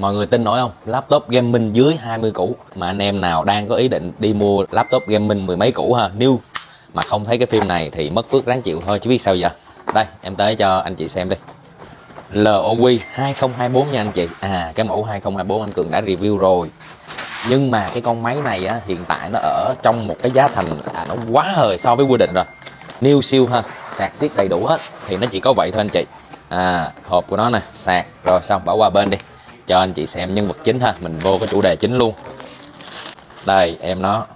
Mọi người tin nổi không? Laptop gaming dưới 20 củ mà anh em nào đang có ý định đi mua laptop gaming mười mấy củ ha, new mà không thấy cái phim này thì mất phước ráng chịu thôi chứ biết sao giờ. Đây, em tới cho anh chị xem đi. LOQ 2024 nha anh chị. À cái mẫu 2024 anh Cường đã review rồi. Nhưng mà cái con máy này á, hiện tại nó ở trong một cái giá thành à, nó quá hời so với quy định rồi. New siêu ha, sạc xiết đầy đủ hết thì nó chỉ có vậy thôi anh chị. À hộp của nó nè, sạc rồi xong bỏ qua bên đi cho anh chị xem nhân vật chính ha. Mình vô cái chủ đề chính luôn. Đây em nó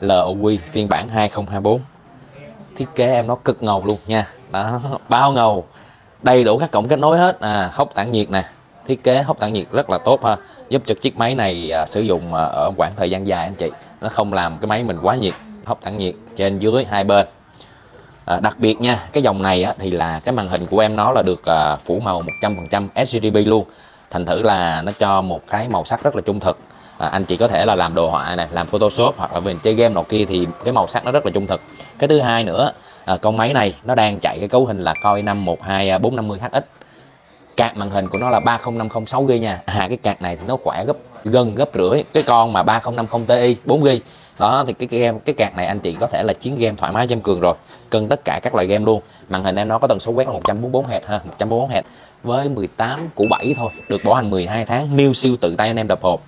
LOQ phiên bản 2024 thiết kế em nó cực ngầu luôn nha. Đó bao ngầu. Đầy đủ các cổng kết nối hết. À hốc tản nhiệt nè. Thiết kế hốc tản nhiệt rất là tốt ha. Giúp cho chiếc máy này à, sử dụng à, ở khoảng thời gian dài anh chị. Nó không làm cái máy mình quá nhiệt. Hốc tản nhiệt trên dưới hai bên. À, đặc biệt nha cái dòng này á, thì là cái màn hình của em nó là được à, phủ màu 100% sRGB luôn thành thử là nó cho một cái màu sắc rất là trung thực. À, anh chị có thể là làm đồ họa này làm photoshop hoặc là về chơi game nào kia thì cái màu sắc nó rất là trung thực. Cái thứ hai nữa à, con máy này nó đang chạy cái cấu hình là coi 512450 hx card màn hình của nó là 30506 g nha. À cái card này thì nó khỏe gấp gần gấp rưỡi. Cái con mà 3050 Ti 4 g đó thì cái, game cái card này anh chị có thể là chiến game thoải mái trên cường rồi. Cân tất cả các loại game luôn. Màn hình em nó có tần số quét 144 Hz ha 144 Hz với 18 củ 7 thôi được bảo hành 12 tháng new siêu tự tay anh em đập hộp.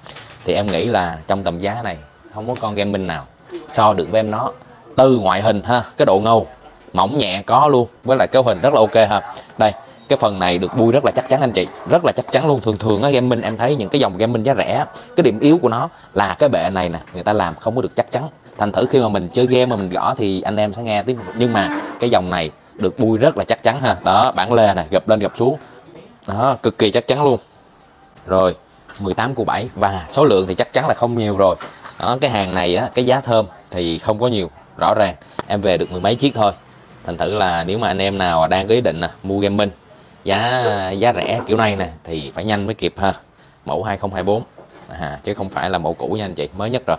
Thì em nghĩ là trong tầm giá này không có con game minh nào so được với em nó. Từ ngoại hình ha cái độ ngầu mỏng nhẹ có luôn với lại cấu hình rất là ok ha. Đây cái phần này được bui rất là chắc chắn anh chị. Rất là chắc chắn luôn. Thường thường á gaming em thấy những cái dòng gaming giá rẻ cái điểm yếu của nó là cái bệ này nè người ta làm không có được chắc chắn. Thành thử khi mà mình chơi game mà mình gõ thì anh em sẽ nghe tiếng nhưng mà cái dòng này được bui rất là chắc chắn ha. Đó bản lề này gập lên gập xuống. Đó cực kỳ chắc chắn luôn. Rồi 18 của 7 và số lượng thì chắc chắn là không nhiều rồi. Đó cái hàng này á cái giá thơm thì không có nhiều rõ ràng. Em về được mười mấy chiếc thôi. Thành thử là nếu mà anh em nào đang có ý định à, mua gaming giá giá rẻ kiểu này nè thì phải nhanh mới kịp ha. Mẫu 2024 à, chứ không phải là mẫu cũ nha anh chị mới nhất rồi.